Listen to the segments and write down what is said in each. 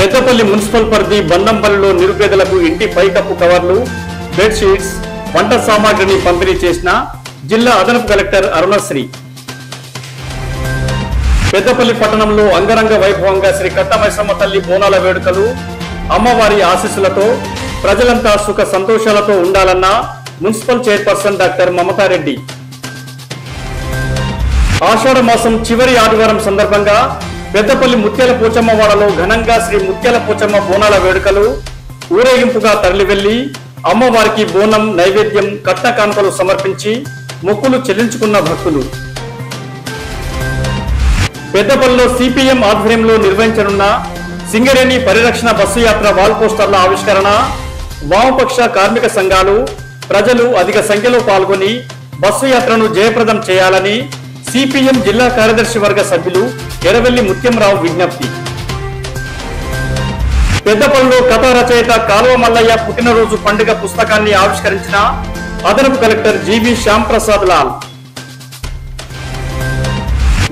Peddapalli municipal పరిధి బండంపల్లిలో నిరుపేదలకు ఇంటి పైకప్పు కవర్లు బెడ్షీట్స్ వంట సామాగ్రిని పంపిణీ చేసిన జిల్లా అదనపు కలెక్టర్ అరుణశ్రీ. పెద్దపల్లి పట్టణంలో అంగరంగ వైభవంగా శ్రీ కట్టమైసమ్మ తల్లి బోనాల వేడుకలు అమ్మవారి ఆశీస్సులతో ప్రజలంతా సుఖ సంతోషాలతో ఉండాలన్న మున్సిపల్ చైర్పర్సన్ డాక్టర్ మమతారెడ్డి. ఆషాఢ మాసం చివరి ఆదివారం సందర్భంగా పెద్దపల్లి ముత్యాల పోచమ్మవాడలో ఘనంగా శ్రీ ముత్యాల పోచమ్మ బోనాల వేడుకలు. ఊరేగింపుగా తరలివెళ్ళి అమ్మవారికి బోనం నైవేద్యం కట్న కానుకలు సమర్పించి మొక్కులు చెల్లించుకున్న భక్తులు. పెద్దపల్లిలో సిపిఎం ఆధ్వర్యంలో నిర్వహించనున్న సింగరేణి పరిరక్షణ బస్సు యాత్ర వాల్ పోస్టర్ల ఆవిష్కరణ వామపక్ష కార్మిక సంఘాలు ప్రజలు అధిక సంఖ్యలో పాల్గొని బస్సు యాత్రను జయప్రదం చేయాలని సిపిఎం జిల్లా కార్యదర్శి వర్గ సభ్యులు ఎరవెల్లి ముత్యంరావు విజ్ఞప్తి. పెద్దపల్లిలో కథ రచయిత కాలువ మల్లయ్య పుట్టినరోజు పండుగ పుస్తకాన్ని ఆవిష్కరించిన అదనపు కలెక్టర్ జీవి శ్యాంప్రసాద్ లాల్.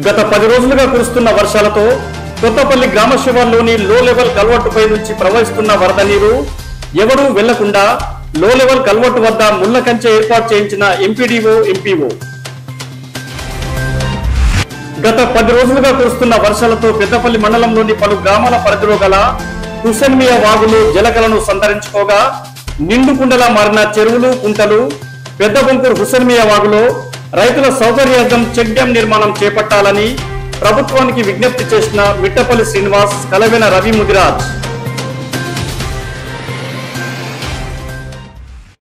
గత పది రోజులుగా కురుస్తున్న వర్షాలతో కొత్తపల్లి గ్రామ శివార్లోని లో లెవెల్ కల్వర్టుపై నుంచి ప్రవహిస్తున్న వరద నీరు ఎవరూ వెళ్ళకుండా లో లెవెల్ కల్వర్టు వద్ద ముళ్ళ కంచె ఏర్పాటు చేయించిన ఎంపీడీఓ ఎంపీఓ గత పది రోజులుగా కురుస్తున్న వర్షాలతో పెద్దపల్లి మండలంలోని పలు గ్రామాల పరిధిలో గల హుసెన్మియా వాగులు జలకలను సంతరించుకోగా నిండుకుండలా మారిన చెరువులు కుంటలు పెద్ద బొంకూరు హుసెన్మియా వాగులో రైతుల సౌకర్యార్థం చెక్ డ్యాం నిర్మాణం చేపట్టాలని ప్రభుత్వానికి విజ్ఞప్తి చేసిన మిట్టపల్లి శ్రీనివాస్ కలవెన రవి ముదిరాజ్.